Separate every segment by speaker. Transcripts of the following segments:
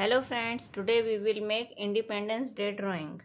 Speaker 1: Hello friends, today we will make Independence Day drawing.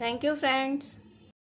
Speaker 1: Thank you friends.